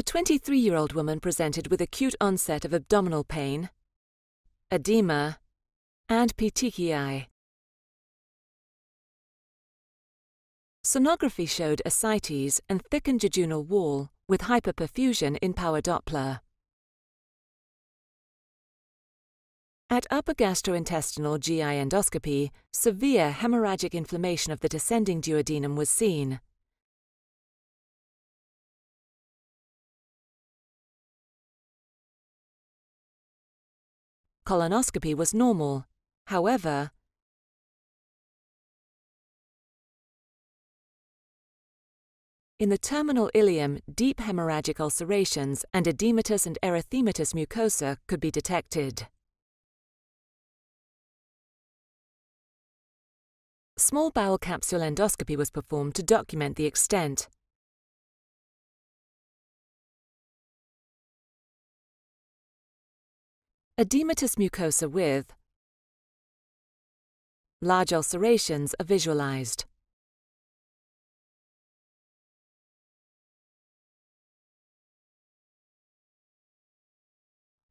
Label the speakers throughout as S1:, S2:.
S1: A 23 year old woman presented with acute onset of abdominal pain, edema, and petechiae. Sonography showed ascites and thickened jejunal wall with hyperperfusion in power Doppler. At upper gastrointestinal GI endoscopy, severe hemorrhagic inflammation of the descending duodenum was seen. Colonoscopy was normal. However, In the terminal ileum, deep hemorrhagic ulcerations and edematous and erythematous mucosa could be detected. Small bowel capsule endoscopy was performed to document the extent. Edematous mucosa with large ulcerations are visualized.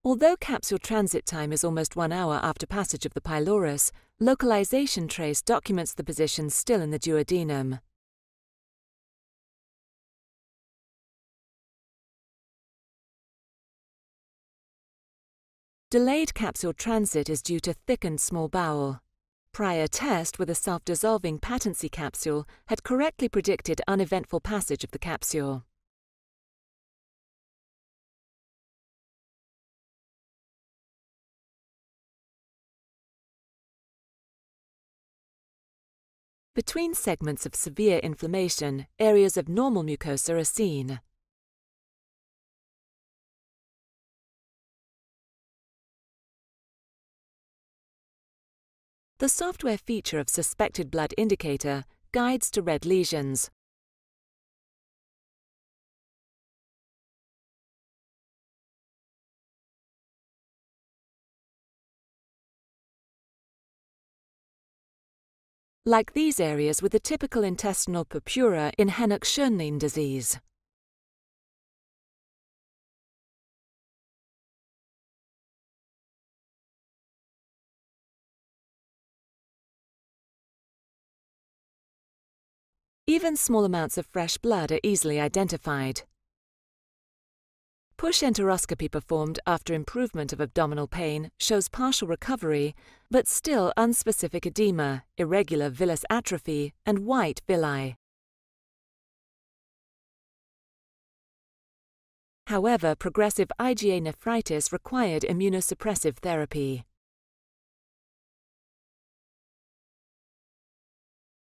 S1: Although capsule transit time is almost one hour after passage of the pylorus, localization trace documents the position still in the duodenum. Delayed capsule transit is due to thickened small bowel. Prior test with a self-dissolving patency capsule had correctly predicted uneventful passage of the capsule. Between segments of severe inflammation, areas of normal mucosa are seen. The software feature of suspected blood indicator guides to red lesions. like these areas with the typical intestinal purpura in Henoch-Schönlein disease. Even small amounts of fresh blood are easily identified. Push enteroscopy performed after improvement of abdominal pain shows partial recovery, but still unspecific edema, irregular villus atrophy, and white villi. However, progressive IgA nephritis required immunosuppressive therapy.